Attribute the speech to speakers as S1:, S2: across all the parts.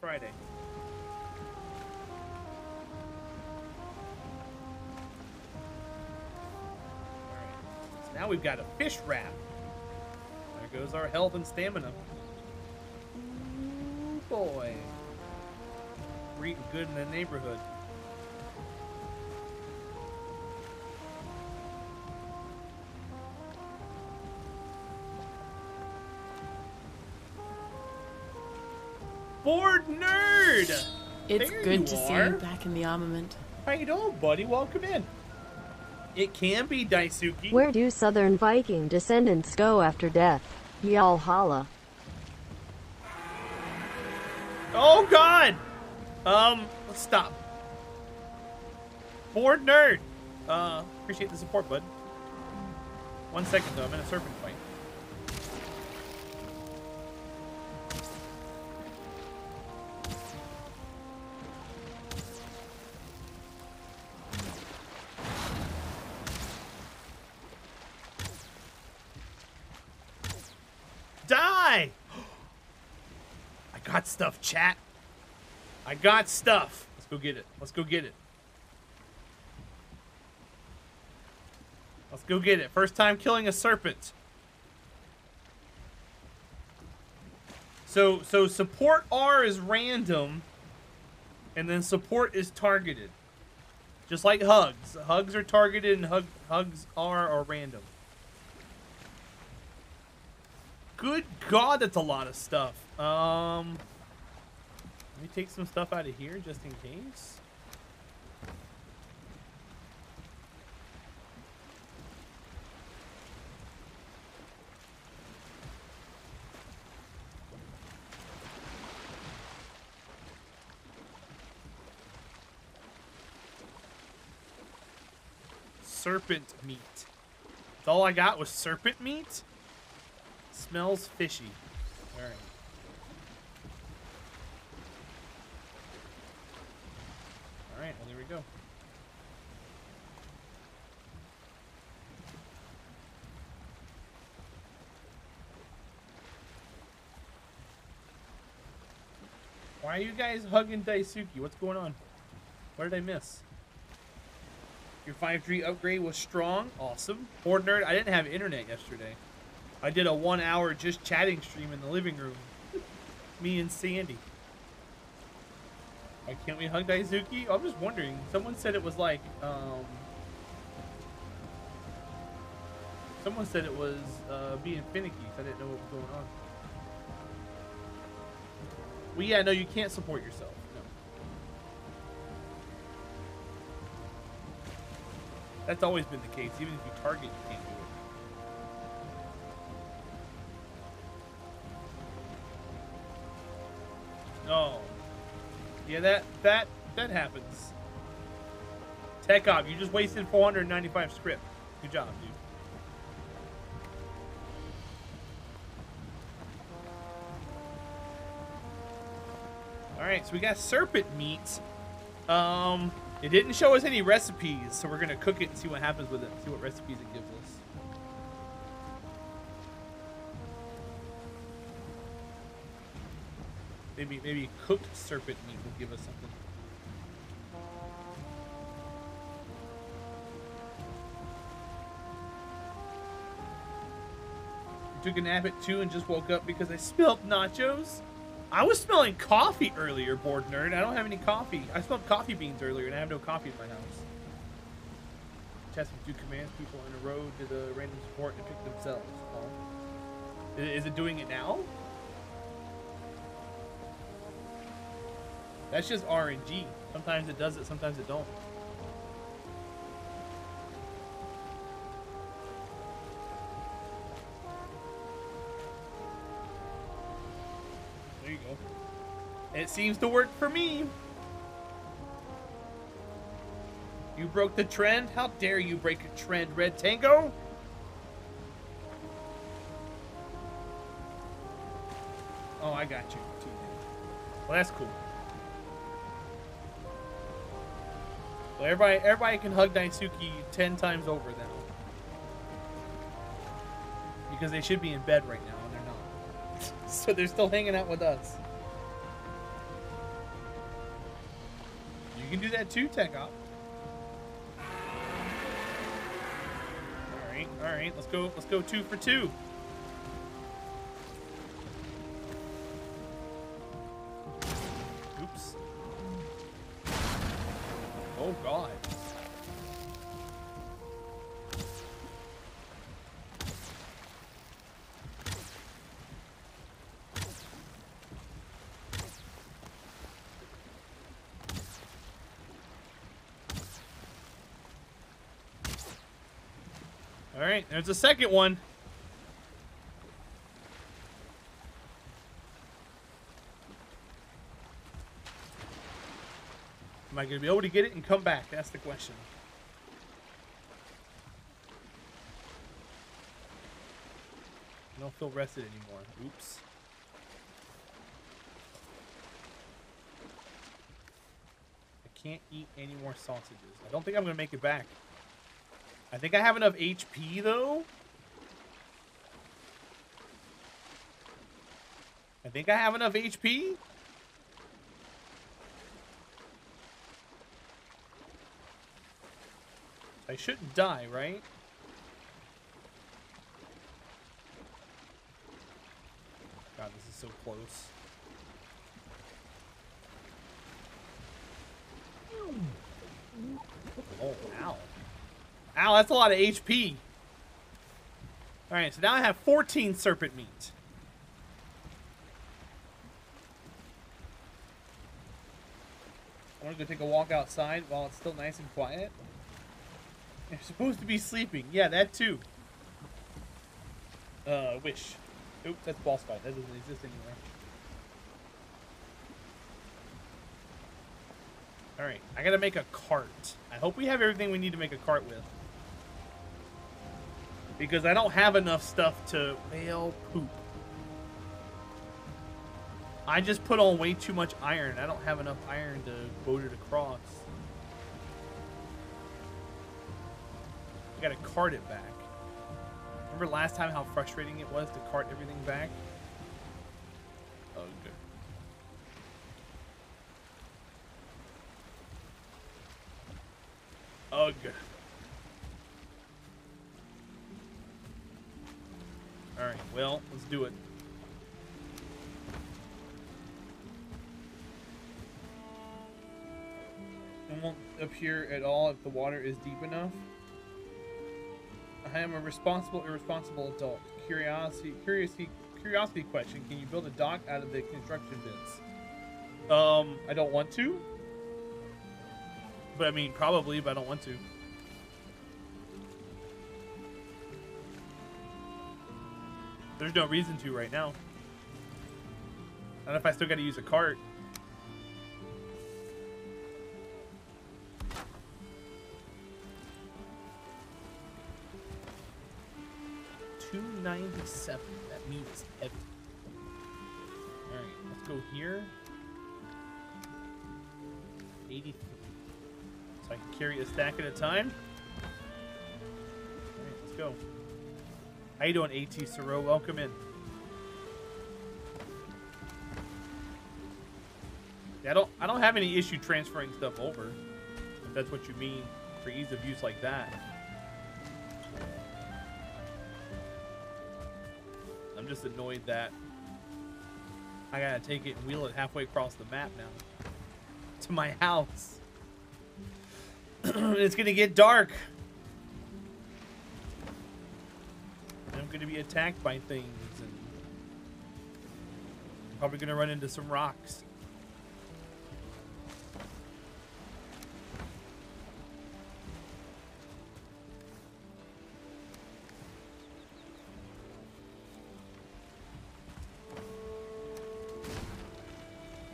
S1: Friday. Alright. So now we've got a fish wrap. There goes our health and stamina. Ooh, boy. We're eating good in the neighborhood. Bored nerd!
S2: It's
S1: There
S2: good
S1: you
S2: to see you back in the armament.
S1: How you doing, buddy? Welcome in. It can be Daisuke.
S3: Where do Southern Viking descendants go after death? Y'all holla.
S1: Oh God! Um, let's stop. Bored nerd. Uh, appreciate the support, bud. One second though, I'm in a serpent Die! I got stuff, chat. I got stuff. Let's go get it. Let's go get it. Let's go get it. First time killing a serpent. So so support R is random and then support is targeted. Just like hugs. Hugs are targeted and hug, hugs are are random. Good god, that's a lot of stuff. Um let me take some stuff out of here just in case. Serpent meat. That's all I got was serpent meat? Smells fishy. Alright. Alright, well, there we go. Why are you guys hugging Daisuke? What's going on? What did I miss? Your 5G upgrade was strong. Awesome. Board nerd, I didn't have internet yesterday. I did a one hour just chatting stream in the living room. Me and Sandy. Why can't we hug Daisuke? I'm just wondering. Someone said it was like, um... Someone said it was uh, being finicky. I didn't know what was going on. Well, yeah, no, you can't support yourself. No. That's always been the case. Even if you target, you Yeah, that that that happens. Tech op, you just wasted 495 script. Good job, dude. All right, so we got serpent meat. Um, it didn't show us any recipes, so we're gonna cook it and see what happens with it. See what recipes it gives us. Maybe maybe cooked serpent meat will give us something. You took a nap at two and just woke up because I smelled nachos. I was smelling coffee earlier, board nerd. I don't have any coffee. I smelled coffee beans earlier, and I have no coffee in my house. Test two commands people in a row to the random support and pick themselves. Oh. Is it doing it now? That's just RNG. Sometimes it does it, sometimes it don't. There you go. It seems to work for me. You broke the trend? How dare you break a trend, Red Tango? Oh, I got you. Well, that's cool. So everybody, everybody can hug Daisuke ten times over now. Because they should be in bed right now, and they're not. so they're still hanging out with us. You can do that too, Tech All right, all right. Let's go. Let's go two for two. All right, there's a second one. Am I going to be able to get it and come back? That's the question. I don't feel rested anymore. Oops. I can't eat any more sausages. I don't think I'm going to make it back. I think I have enough HP though. I think I have enough HP. I shouldn't die, right? God, this is so close. Oh, ow. Ow, that's a lot of HP. Alright, so now I have 14 serpent meat. I want to go take a walk outside while it's still nice and quiet. You're supposed to be sleeping. Yeah, that too. Uh, wish. Oops, that's boss fight. That doesn't exist anymore. Alright, I gotta make a cart. I hope we have everything we need to make a cart with. Because I don't have enough stuff to... Well, poop. I just put on way too much iron. I don't have enough iron to boat it across. I gotta cart it back. Remember last time how frustrating it was to cart everything back? Oh, Ugh. Ugh. Well, let's do it. It won't appear at all if the water is deep enough. I am a responsible, irresponsible adult. Curiosity, curiosity, curiosity question: Can you build a dock out of the construction bits? Um, I don't want to. But I mean, probably, but I don't want to. There's no reason to right now. I don't know if I still got to use a cart. Two ninety seven. That means heavy. All right, let's go here. Eighty three. So I can carry a stack at a time. All right, let's go. How you doing, AT Soro? Welcome in. Yeah, I don't I don't have any issue transferring stuff over. If that's what you mean for ease of use like that. I'm just annoyed that I gotta take it and wheel it halfway across the map now. To my house. it's gonna get dark. Going to be attacked by things and probably going to run into some rocks.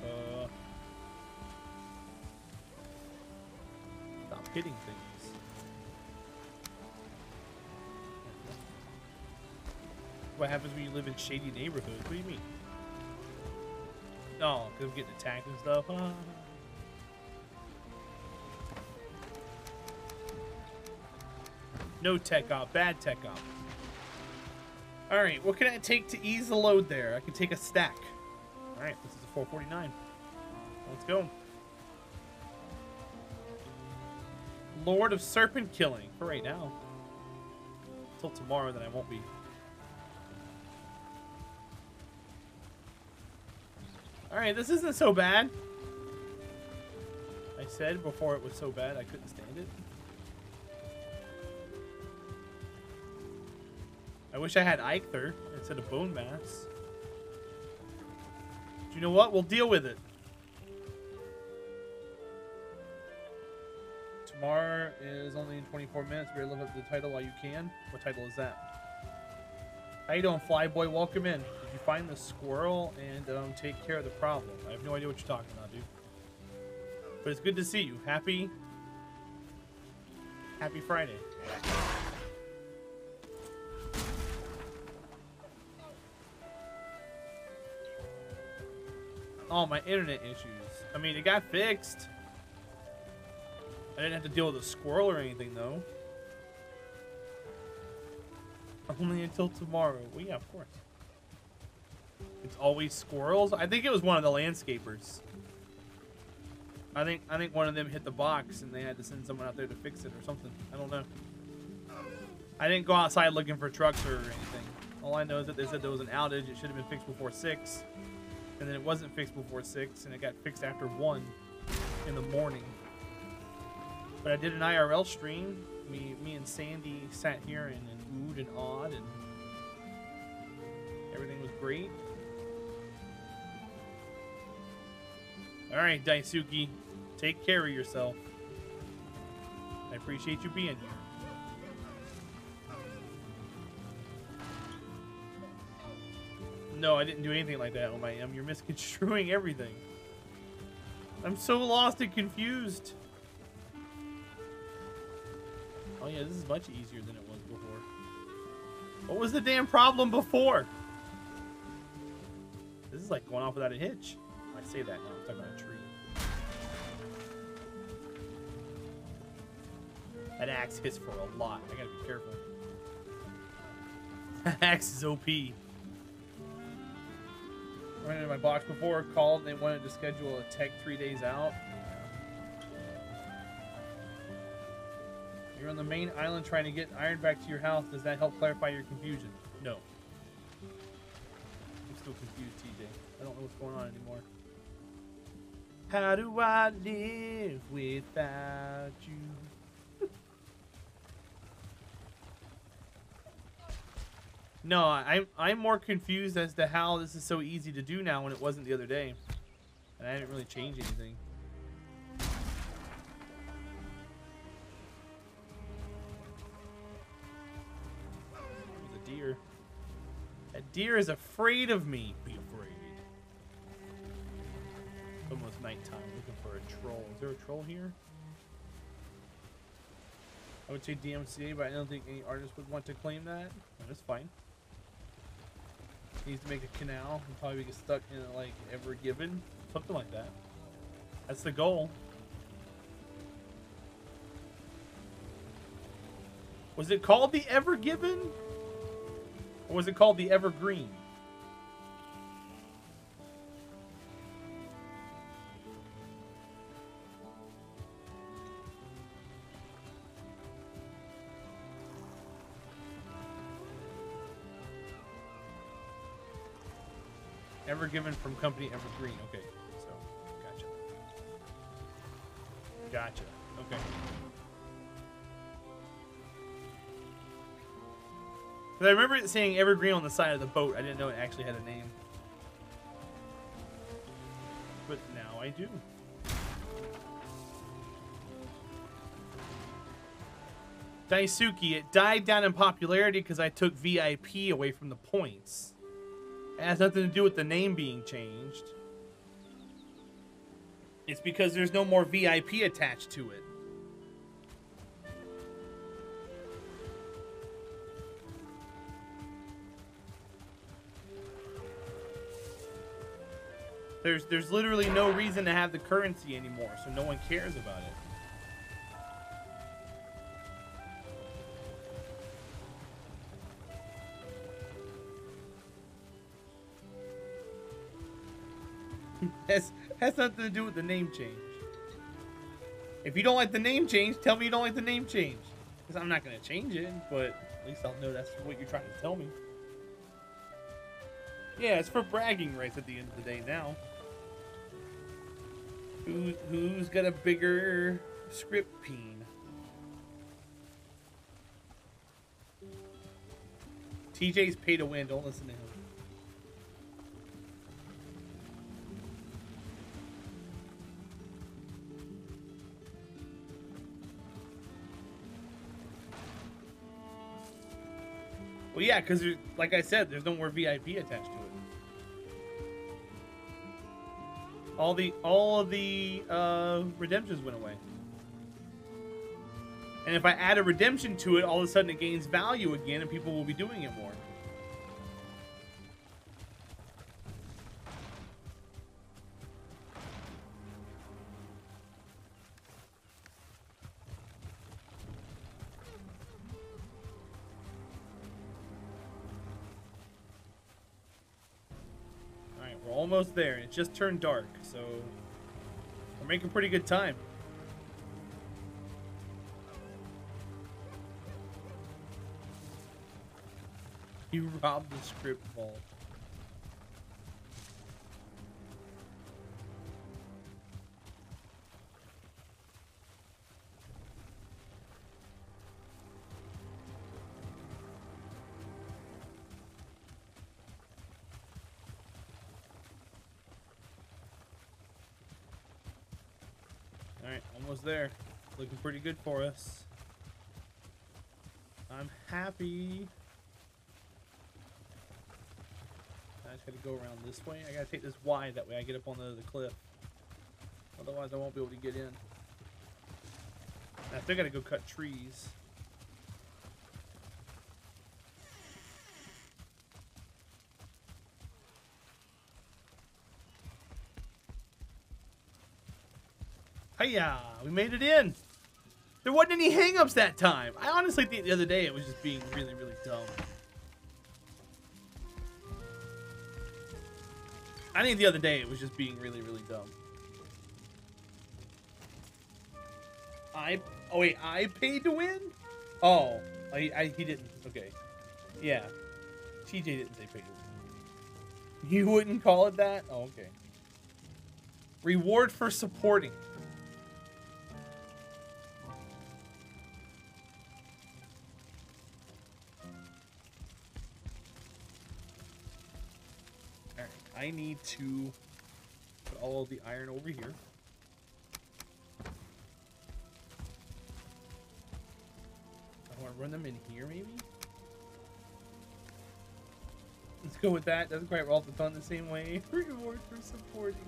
S1: Uh, stop hitting things. What happens when you live in shady neighborhoods? What do you mean? No, because I'm getting attacked and stuff. No tech op, bad tech op. Alright, what can I take to ease the load there? I can take a stack. Alright, this is a 449. Let's go. Lord of Serpent Killing for right now. Until tomorrow, then I won't be. Alright, this isn't so bad. I said before it was so bad I couldn't stand it. I wish I had Eikthyr instead of Bone Mass. But you know what? We'll deal with it. Tomorrow is only in 24 minutes. Better live up to the title while you can. What title is that? How you doing, Flyboy? Welcome in. Did you find the squirrel and um, take care of the problem? I have no idea what you're talking about, dude. But it's good to see you. Happy, happy Friday. Oh, my internet issues. I mean, it got fixed. I didn't have to deal with a squirrel or anything, though. Only until tomorrow. Well, yeah, of course. It's always squirrels. I think it was one of the landscapers. I think I think one of them hit the box and they had to send someone out there to fix it or something. I don't know. I didn't go outside looking for trucks or anything. All I know is that they said there was an outage. It should have been fixed before six, and then it wasn't fixed before six, and it got fixed after one in the morning. But I did an IRL stream. Me, me and Sandy sat here and, and and awed, and everything was great. All right, Daisuke, take care of yourself. I appreciate you being here. No, I didn't do anything like that, Omayam. You're misconstruing everything. I'm so lost and confused. Oh yeah, this is much easier than it was. What was the damn problem before? This is like going off without a hitch. I say that now, I'm talking about a tree. That axe hits for a lot. I gotta be careful. That axe is OP. I ran into my box before, called, and they wanted to schedule a tech three days out. You're on the main island trying to get iron back to your house. Does that help clarify your confusion? No. I'm still confused, TJ. I don't know what's going on anymore. How do I live without you? no, I'm I'm more confused as to how this is so easy to do now when it wasn't the other day. And I didn't really change anything. Deer is afraid of me. Be afraid. Almost nighttime. Looking for a troll. Is there a troll here? I would say DMCA, but I don't think any artist would want to claim that. No, that's fine. Needs to make a canal and probably get stuck in it like ever given. Something like that. That's the goal. Was it called the Ever Given? Or was it called the Evergreen? Ever given from company Evergreen. Okay, so gotcha. Gotcha. Okay. I remember it saying Evergreen on the side of the boat. I didn't know it actually had a name. But now I do. Daisuke, it died down in popularity because I took VIP away from the points. It has nothing to do with the name being changed. It's because there's no more VIP attached to it. There's there's literally no reason to have the currency anymore, so no one cares about it. has has nothing to do with the name change. If you don't like the name change, tell me you don't like the name change. Because I'm not going to change it, but at least I'll know that's what you're trying to tell me. Yeah, it's for bragging rights at the end of the day now. Who, who's got a bigger script peen? TJ's pay to win. Don't listen to him. Well, yeah, because like I said, there's no more VIP attached to it. All the all of the uh, redemptions went away. And if I add a redemption to it, all of a sudden it gains value again, and people will be doing it more. Just turned dark, so we're making pretty good time. You robbed the script vault. Almost there. Looking pretty good for us. I'm happy. I just gotta go around this way. I gotta take this wide, that way I get up on the, the cliff. Otherwise I won't be able to get in. I still gotta go cut trees. Hiya! We made it in! There wasn't any hangups that time! I honestly think the other day it was just being really, really dumb. I think the other day it was just being really, really dumb. I oh wait, I paid to win? Oh, I, I he didn't. Okay, yeah, TJ didn't say pay to win. You wouldn't call it that? Oh, okay. Reward for supporting. I need to put all of the iron over here. I want to run them in here, maybe? Let's go with that. Doesn't quite roll the tongue the same way. Reward for supporting.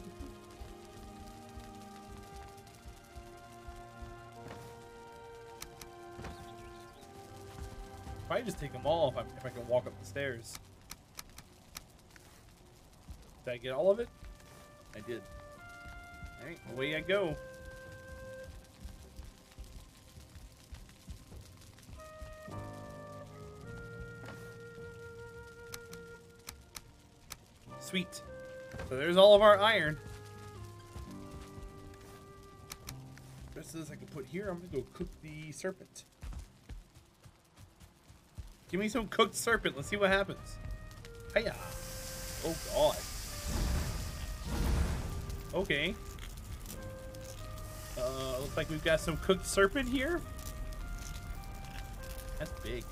S1: Probably just take them all if I, if I can walk up the stairs. Did I get all of it? I did. Alright, away I go. Sweet. So there's all of our iron. Rest of this I can put here. I'm gonna go cook the serpent. Give me some cooked serpent. Let's see what happens. Hiya. Oh god. Okay. Uh, looks like we've got some cooked serpent here. That's big.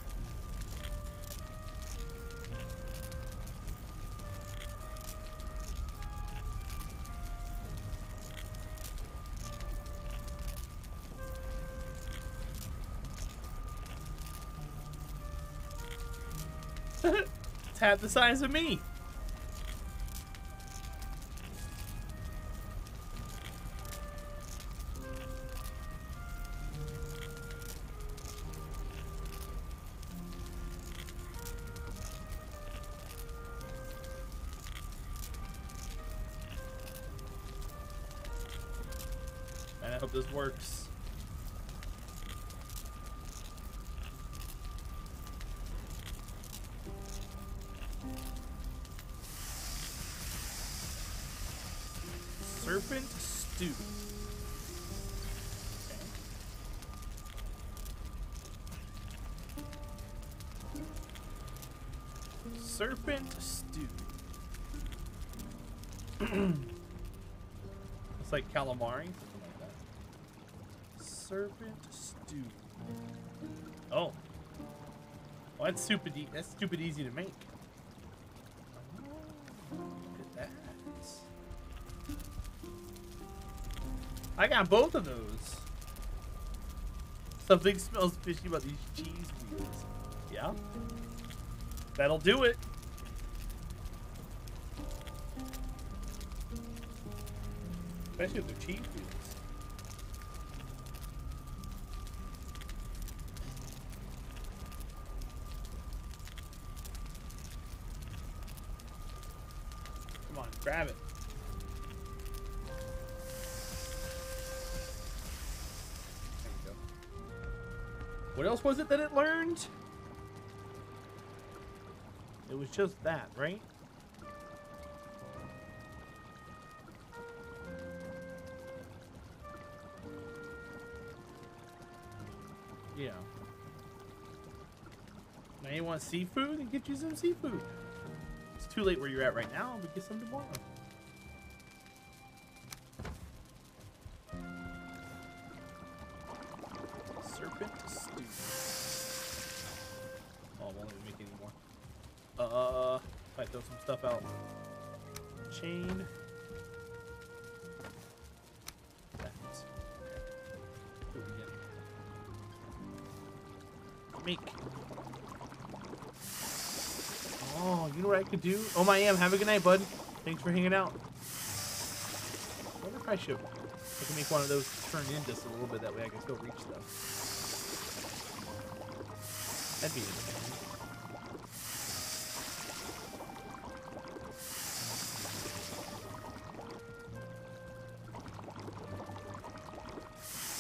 S1: it's half the size of me. Like calamari, something like that. Serpent stew. Oh. Well, that's stupid. E that's stupid easy to make. Look at that. I got both of those. Something smells fishy about these cheese wheels. Yeah. That'll do it. Especially if they're wheels. Come on, grab it. What else was it that it learned? It was just that, right? Yeah. Now you want seafood? Then get you some seafood. It's too late where you're at right now, but get some tomorrow. I could do? Oh my am. Have a good night, bud. Thanks for hanging out. I wonder if I should. I can make one of those turn in just a little bit. That way I can still reach them. That'd be interesting.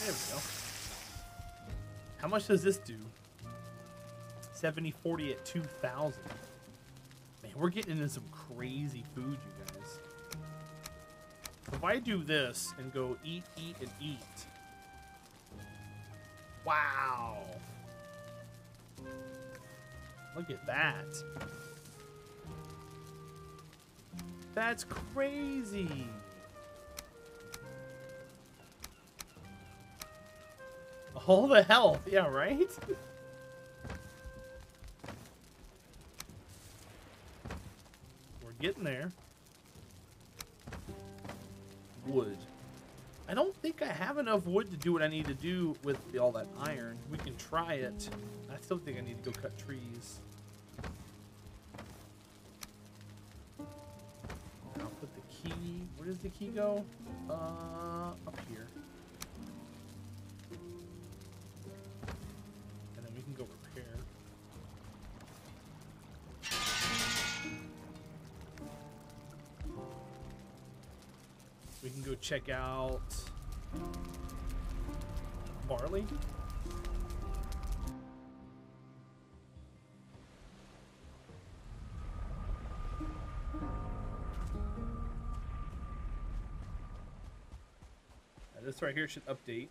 S1: There we go. How much does this do? 70 40 at 2000. We're getting into some crazy food, you guys. If I do this and go eat, eat, and eat. Wow. Look at that. That's crazy. All the health, yeah, right? enough wood to do what I need to do with all that iron. We can try it. I still think I need to go cut trees. I'll put the key. Where does the key go? Uh, up here. And then we can go repair. We can go check out barley. This right here should update.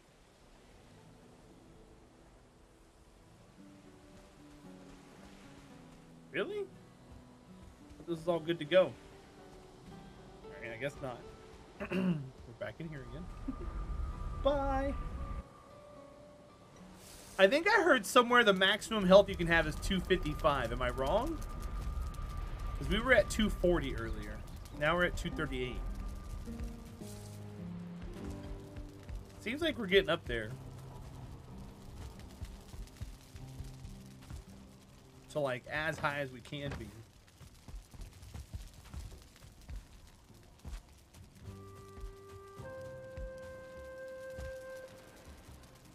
S1: Really? This is all good to go. Alright, I guess not. We're back in here again. Bye. I think I heard somewhere the maximum health you can have is 255. Am I wrong? Because we were at 240 earlier. Now we're at 238. Seems like we're getting up there. To like as high as we can be.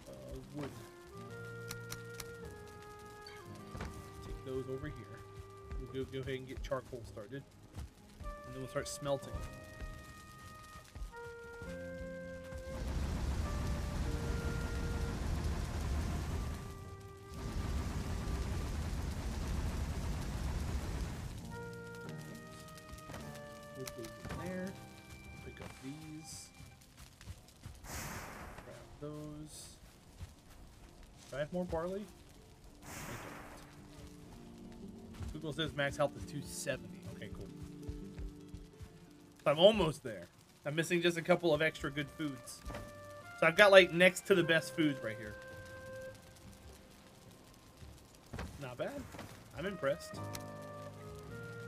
S1: Uh, those over here. We'll go, go ahead and get charcoal started. And then we'll start smelting. Wood goes Google says max health is 270. Okay, cool. I'm almost there. I'm missing just a couple of extra good foods. So I've got like next to the best foods right here. Not bad. I'm impressed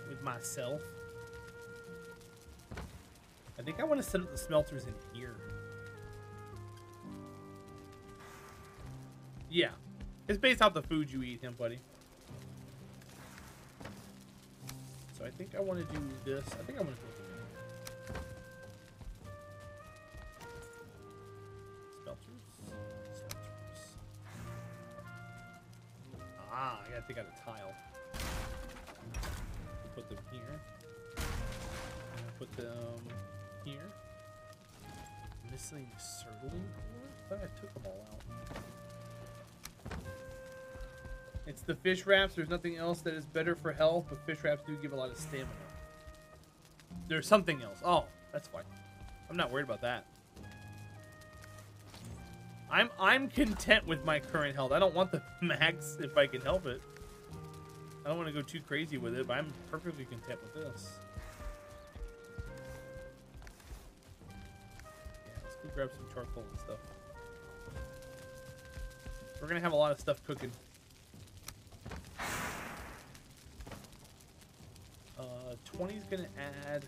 S1: with myself. I think I want to set up the smelters in here. Yeah. It's based off the food you eat, him, buddy. Think I want to do this. I think I want to do. Smelters. Ah, I gotta take out a tile. Put them here. Put them here. Missing Surtling I thought I took them all out. It's the fish wraps. There's nothing else that is better for health, but fish wraps do give a lot of stamina. There's something else. Oh, that's fine. I'm not worried about that. I'm I'm content with my current health. I don't want the max if I can help it. I don't want to go too crazy with it, but I'm perfectly content with this. Yeah, let's go grab some charcoal and stuff. We're gonna have a lot of stuff cooking. Uh, 20 is gonna add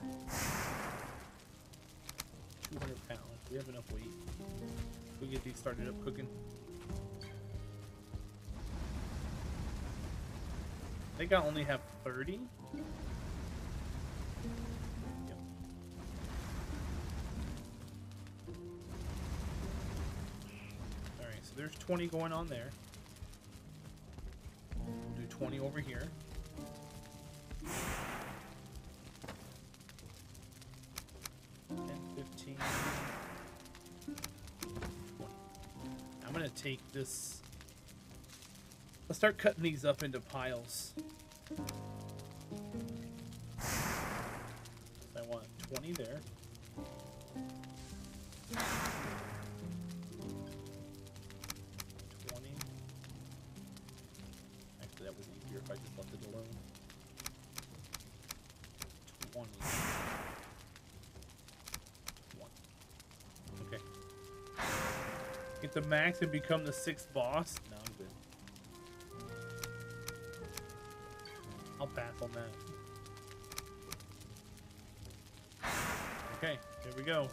S1: 200 pounds. We have enough weight. We get these started up cooking. I think I only have 30. Yep. Alright, so there's 20 going on there. We'll do 20 over here. Take this. Let's start cutting these up into piles. Get the max and become the sixth boss? No, I'm good. I'll pass on that. Okay, here we go.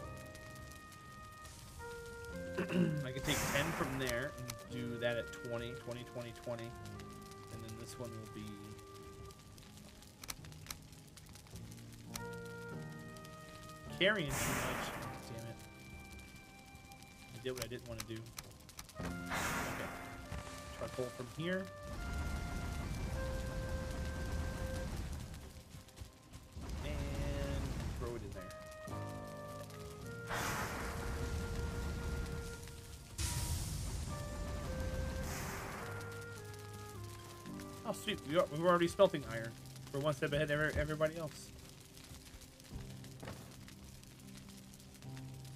S1: I can take 10 from there and do that at 20, 20, 20, 20. And then this one will be... Carrying too much. I did what I didn't want to do. Okay. Charcoal from here. And throw it in there. Oh, sweet. Were already smelting iron. We're one step ahead of everybody else.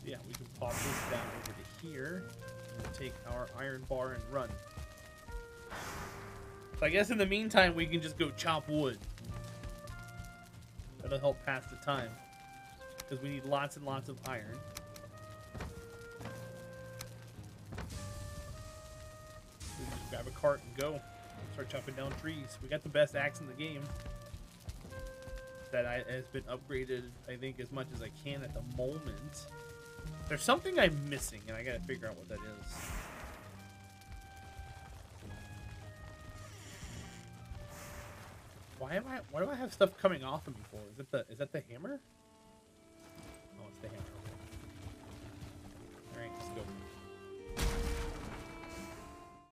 S1: Yeah, we can pop this down over to here. And take our iron bar and run. So I guess in the meantime, we can just go chop wood. That'll help pass the time. Because we need lots and lots of iron. We just grab a cart and go. Start chopping down trees. We got the best axe in the game. That I, has been upgraded, I think, as much as I can at the moment. There's something I'm missing, and I gotta figure out what that is. Why am I? Why do I have stuff coming off of me for? Is it the? Is that the hammer? Oh, it's the hammer. All right, let's go.